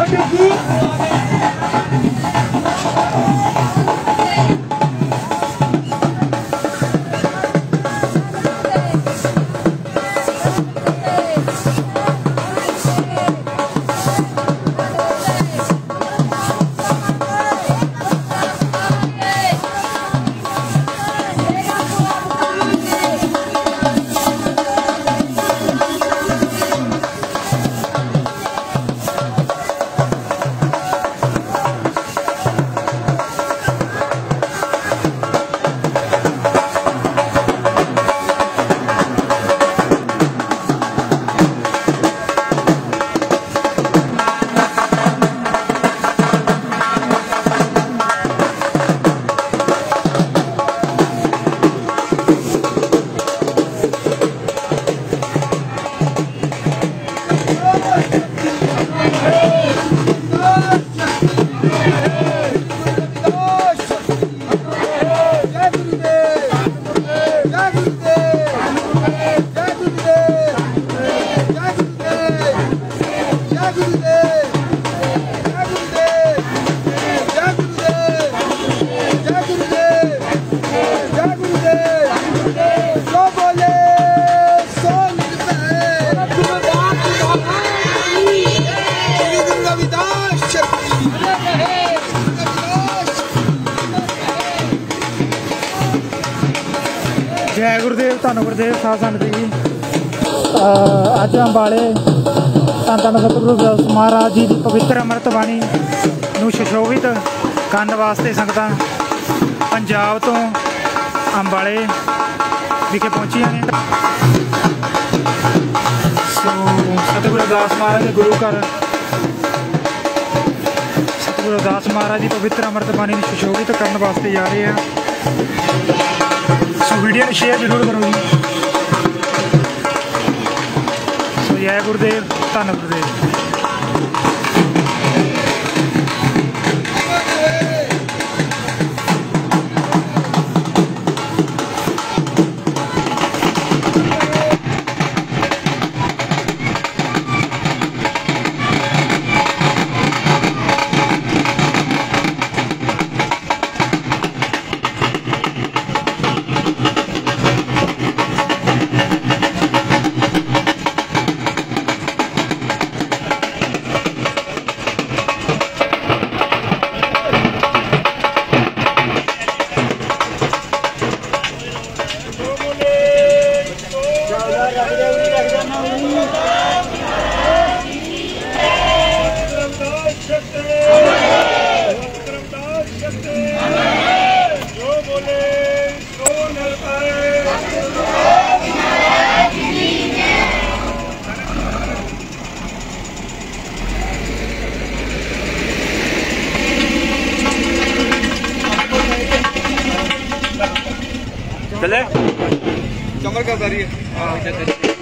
Look at you! ਜੈ ਗੁਰਦੇਵ ਧੰਨ ਗੁਰਦੇਵ, ਸਾਧ ਸੰਗਤ ਜੀ। ਅੱਜ ਅੰਬਾਲੇ ਧੰਨ ਧੰਨ ਸਤਿਗੁਰੂ ਗ੍ਰੰਥ ਮਹਾਰਾਜ ਜੀ ਦੀ ਪਵਿੱਤਰ ਅੰਮ੍ਰਿਤ ਬਾਣੀ ਨੂੰ ਸੁਸ਼ੋਭਿਤ ਕਰਨ ਵਾਸਤੇ ਸੰਗਤਾਂ ਪੰਜਾਬ ਤੋਂ ਅੰਬਾਲੇ ਵਿਖੇ ਪਹੁੰਚੀਆਂ ਨੇ। ਸੋ ਸਤਿਗੁਰੂ ਦਾਸ ਮਹਾਰਾਜ ਦੇ ਗੁਰੂ ਘਰ ਸਤਿਗੁਰੂ ਦਾਸ ਮਹਾਰਾਜ ਦੀ ਪਵਿੱਤਰ ਅੰਮ੍ਰਿਤ ਬਾਣੀ ਨੂੰ ਸੁਸ਼ੋਭਿਤ ਕਰਨ ਵਾਸਤੇ ਜਾ ਰਹੇ ਆ ਸੋ ਵੀਡੀਓ ਨੂੰ ਸ਼ੇਅਰ ਜ਼ਰੂਰ ਕਰੋ ਜੀ। ਸੋ ਜੈ ਗੁਰਦੇਵ, ਧੰਨ ਗੁਰਦੇਵ। ਚੱਲੇ? ਕਮਰ ਕਰ ਰਹੀ ਹੈ